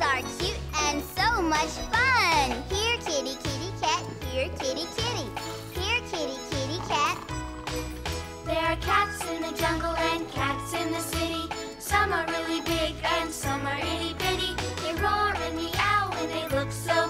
cats are cute and so much fun. Here, kitty, kitty, cat. Here, kitty, kitty. Here, kitty, kitty, cat. There are cats in the jungle and cats in the city. Some are really big and some are itty bitty. They roar and meow and they look so